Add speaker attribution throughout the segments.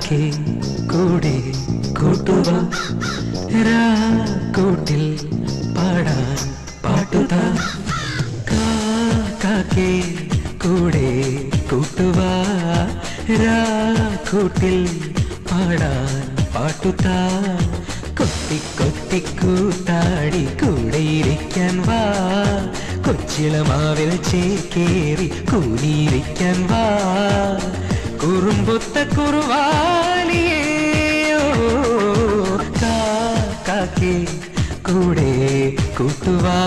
Speaker 1: കാക്കേ കൂടെ കൂട്ടുക കൂട്ടിൽ പാടാൻ പാട്ടുക കാക്കേ കൂടെ കൂട്ടുക കൂട്ടിൽ പാടാൻ പാട്ടുക കൊത്തി കൊത്തി കൂത്താടി കൂടെ ഇരിക്കാൻ വാ. കൊച്ചിളമാവിൽ ചേക്കേറി കൂലിയിരിക്കാൻ വാ. കുറുമ്പൊത്ത കുറുവാലിയേ കൂടെ കൂട്ടുവാ.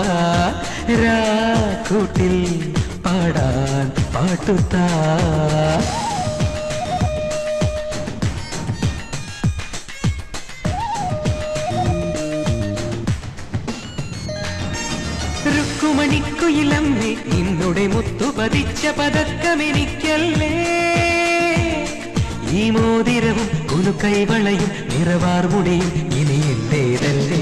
Speaker 1: രാ കൂട്ടിൽ പാടാൻ പാട്ടുത്താ. രുക്കുമണിക്കുയിലമ്മേ ഇന്നുടെ മുത്തു പതിച്ച പതക്കമെനിക്കല്ലേ. ഈ മോതിരവും കുലുക്കൈവളയും നിറവാർമുടിയും ഇനി എന്റേതല്ലേ?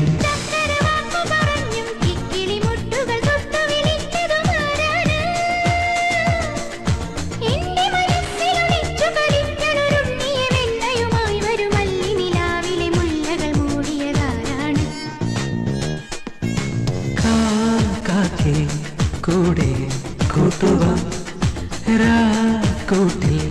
Speaker 1: കൂടെ കൂട്ടുവാ കിക്കിളിമുട്ടുകൾ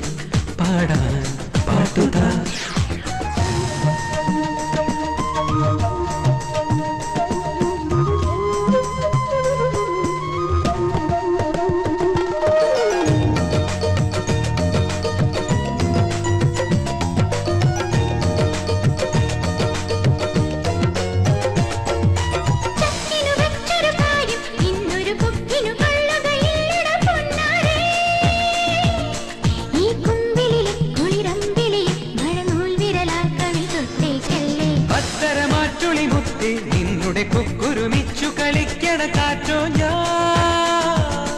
Speaker 1: നിന്നുടെ കുക്കുരുമിച്ചു കളിക്കണ കാറ്റോ ഞാൻ.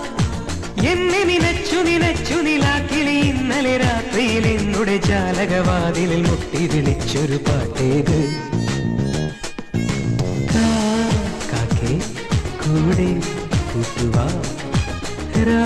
Speaker 1: എന്നെ നിനച്ചു നിനച്ചു നിലാക്കിളി ഇന്നലെ രാത്രിയിൽ എന്നുടെ ജാലകവാതിലിൽ മുട്ടി വിളിച്ചൊരു പാട്ടേത് കൂടെ കൂട്ടുവാ. രാ